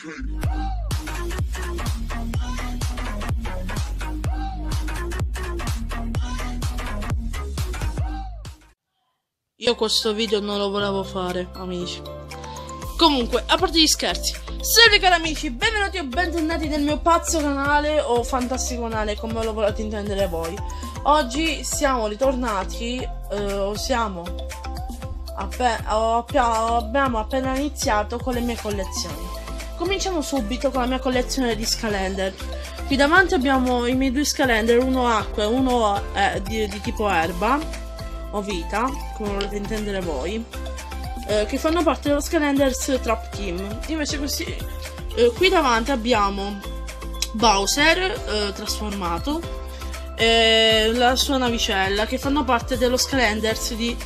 Io questo video non lo volevo fare, amici. Comunque, a parte gli scherzi, salve cari amici, benvenuti o bentornati nel mio pazzo canale o fantastico canale, come lo volete intendere voi. Oggi siamo ritornati, eh, siamo, appe- abbiamo appena iniziato con le mie collezioni. Cominciamo subito con la mia collezione di scalender. Qui davanti abbiamo i miei due scalender, uno acqua e uno eh, di, di tipo erba o vita, come volete intendere voi, eh, che fanno parte dello Skylanders Trap Team. Invece così, eh, qui davanti abbiamo Bowser eh, trasformato e la sua navicella che fanno parte dello Skylanders di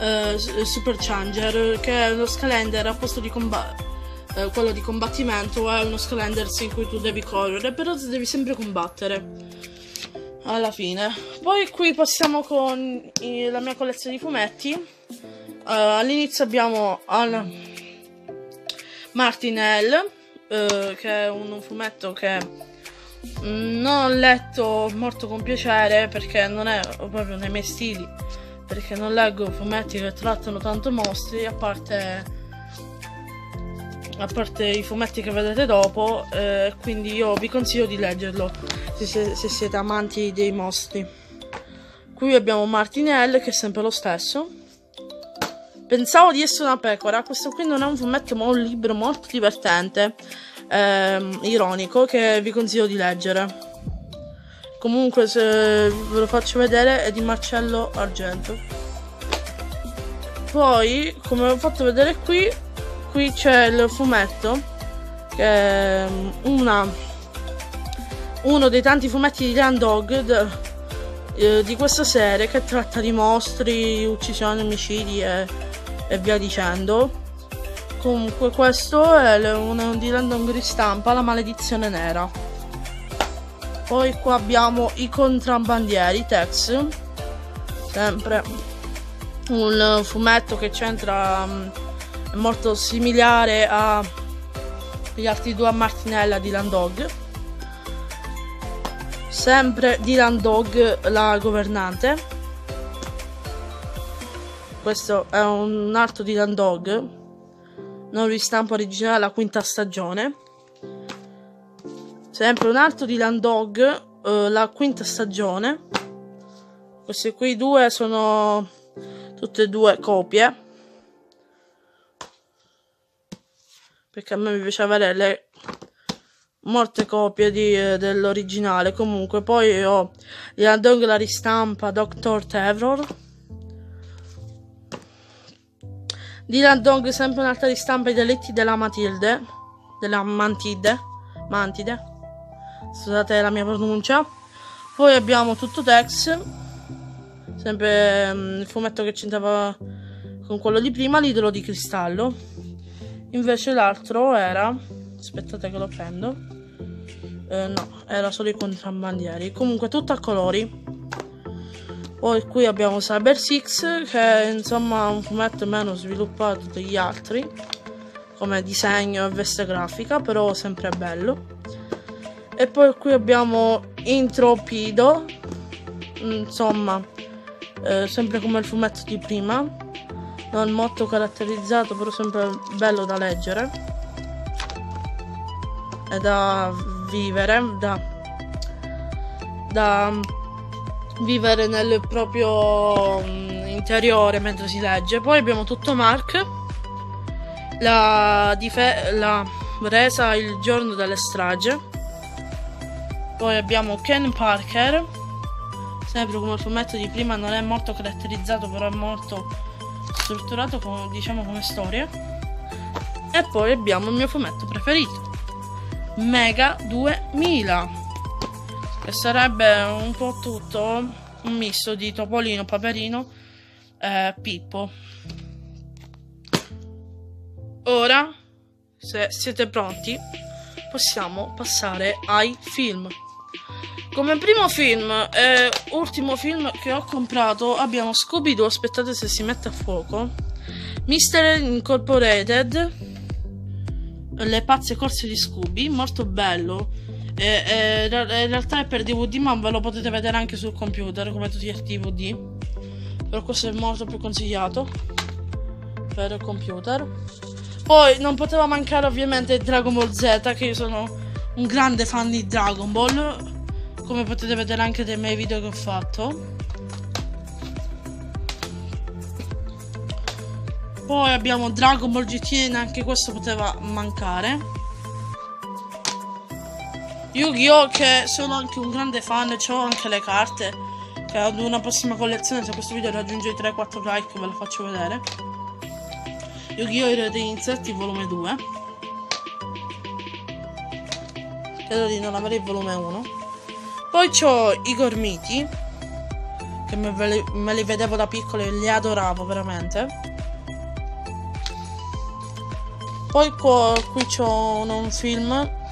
eh, Super Changer, che è uno Skylander a posto di combattere. Eh, quello di combattimento è uno Skylanders in cui tu devi correre, però devi sempre combattere alla fine. Poi qui passiamo con i, la mia collezione di fumetti. Uh, all'inizio abbiamo al Martinelle, uh, che è un fumetto che non ho letto molto con piacere perché non è proprio nei miei stili. Perché non leggo fumetti che trattano tanto mostri, a parte a parte i fumetti che vedete dopo, eh, quindi io vi consiglio di leggerlo se, se, se, siete amanti dei mostri. Qui abbiamo Martinelle che è sempre lo stesso. Pensavo di essere una pecora, questo qui non è un fumetto ma un libro molto divertente, ehm, ironico, che vi consiglio di leggere. Comunque se ve lo faccio vedere è di Marcello Argento. Poi, come ho fatto vedere qui, qui c'è il fumetto che è una, uno dei tanti fumetti di Land Dog eh, di questa serie che tratta di mostri, uccisioni, omicidi e, e via dicendo. Comunque questo è uno di Landon ristampa La maledizione nera. Poi qua abbiamo i contrabbandieri, Tex. Sempre un fumetto che c'entra mm, molto similare agli altri due a Martinella di Landog. Sempre di Landog la governante. Questo è un altro di Landog. Non ristampa originale la quinta stagione. Sempre un altro di Landog, eh, la quinta stagione. Questi qui due sono tutte e due copie perché a me mi piace avere le molte copie di, eh, dell'originale. Comunque poi ho la Dog la ristampa Dr. Terror. Dylan Dog sempre un'altra ristampa i delitti della Matilde della Mantide Mantide. Scusate la mia pronuncia. Poi abbiamo tutto Tex sempre um, il fumetto che c'entrava con quello di prima l'idolo di cristallo Invece l'altro era... Aspettate che lo prendo. Eh, no, era solo i contrabbandieri. Comunque tutto a colori. Poi qui abbiamo Cyber Six, che è insomma un fumetto meno sviluppato degli altri. Come disegno e veste grafica, però sempre bello. E poi qui abbiamo Intropido. Insomma, eh, sempre come il fumetto di prima non molto caratterizzato però sempre bello da leggere. E da vivere da, da vivere nel proprio mm, interiore mentre si legge. Poi abbiamo tutto Mark la, la resa il giorno delle strage poi abbiamo Ken Parker sempre come il fumetto di prima non è molto caratterizzato però è molto strutturato come, diciamo come storia. E poi abbiamo il mio fumetto preferito, Mega 2000, che sarebbe un po' tutto un misto di Topolino, Paperino e Pippo. Ora, se siete pronti, possiamo passare ai film. Come primo film e ultimo film che ho comprato abbiamo Scooby-Doo, aspettate se si mette a fuoco, Mister Incorporated, Le pazze corse di Scooby, molto bello. E, e, in realtà è per DVD, ma ve lo potete vedere anche sul computer come tutti gli DVD. Però questo è molto più consigliato per il computer. Poi non poteva mancare ovviamente Dragon Ball Z, che io sono un grande fan di Dragon Ball, come potete vedere anche dai miei video che ho fatto. Poi abbiamo Dragon Ball GT, neanche questo poteva mancare. Yu-Gi-Oh! che sono anche un grande fan, ho anche le carte. Che ad una prossima collezione, se questo video raggiunge i 3-4 like, ve lo faccio vedere. Yu-Gi-Oh! i Red Inserti volume 2. Credo di non avere il volume 1. Poi ho i Gormiti. Che me, li, me li vedevo da piccolo e li adoravo veramente. Poi qua, qui c'ho un, un film,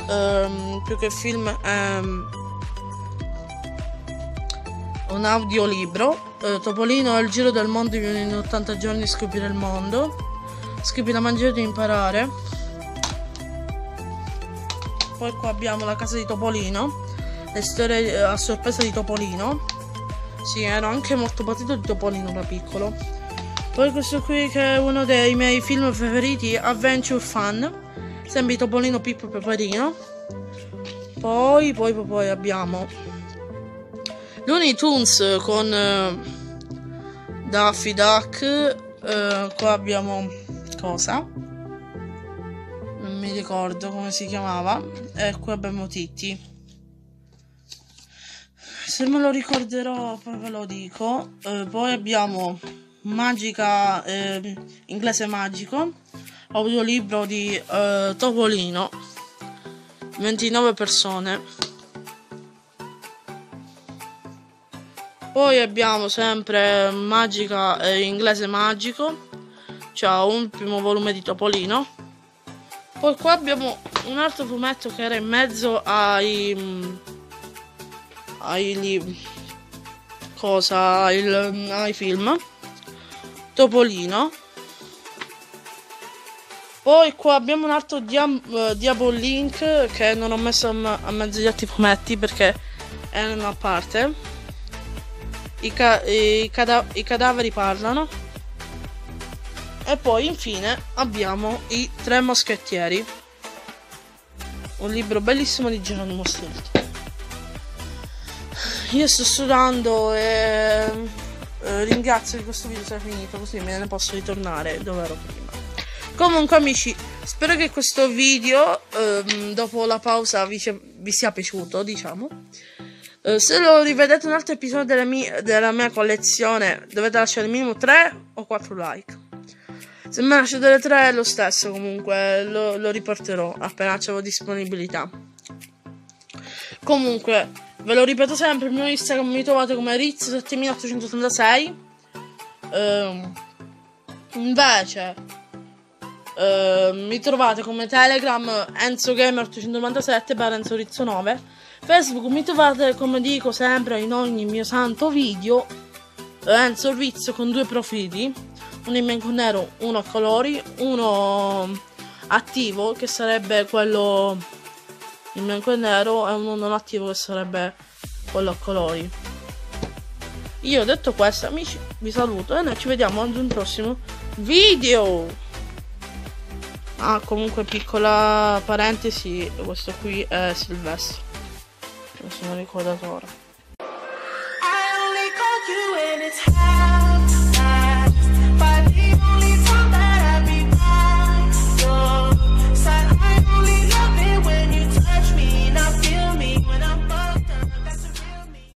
um, più che film um, un audiolibro. Uh, Topolino è il giro del mondo in 80 giorni scoprire il mondo. Scrivi la mangiare di imparare. Poi qua abbiamo la casa di Topolino. Le storie a sorpresa di Topolino. Sì, ero anche molto partito di Topolino da piccolo. Poi questo qui che è uno dei miei film preferiti, Adventure Fun. Sempre Topolino Pippo Peperino. Poi, poi, poi, poi abbiamo Looney Tunes con uh, Daffy Duck. Uh, qua abbiamo cosa? Non mi ricordo come si chiamava. E qui abbiamo Titti. Se me lo ricorderò poi ve lo dico. Uh, poi abbiamo magica eh, inglese magico audiolibro di eh, Topolino 29 persone poi abbiamo sempre magica eh, inglese magico c'è un primo volume di Topolino poi qua abbiamo un altro fumetto che era in mezzo ai mm, ai cosa ai, ai film Topolino. Poi qua abbiamo un altro Diam uh, Diabol Link che non ho messo a, a mezzo gli altri fumetti perché è una parte. I, ca i, cada I cadaveri parlano. E poi infine abbiamo i Tre Moschettieri. Un libro bellissimo di Geronimo Stilton. Io sto studando e eh, ringrazio che questo video sia finito così me ne posso ritornare dove ero prima. Comunque amici, spero che questo video ehm, dopo la pausa vi, vi, sia piaciuto, diciamo. Eh, se lo rivedete un altro episodio della mia, della mia collezione dovete lasciare minimo 3 o 4 like. Se me lasciate le 3 è lo stesso comunque, lo, lo riporterò appena c'è disponibilità. Comunque, Ve lo ripeto sempre, il mio Instagram mi trovate come Ritz7886. Ehm, invece, ehm, mi trovate come Telegram EnzoGamer897 per Enzo Rizzo 9. Facebook mi trovate, come dico sempre in ogni mio santo video, Enzo Rizzo con due profili. Uno in bianco nero, uno a colori, uno attivo che sarebbe quello il bianco e nero e un 1 non attivo che sarebbe quello a colori. Io detto questo, amici, vi saluto e noi ci vediamo ad un prossimo video. Ah, comunque piccola parentesi, questo qui è Silvestro. Non sono ricordato ora.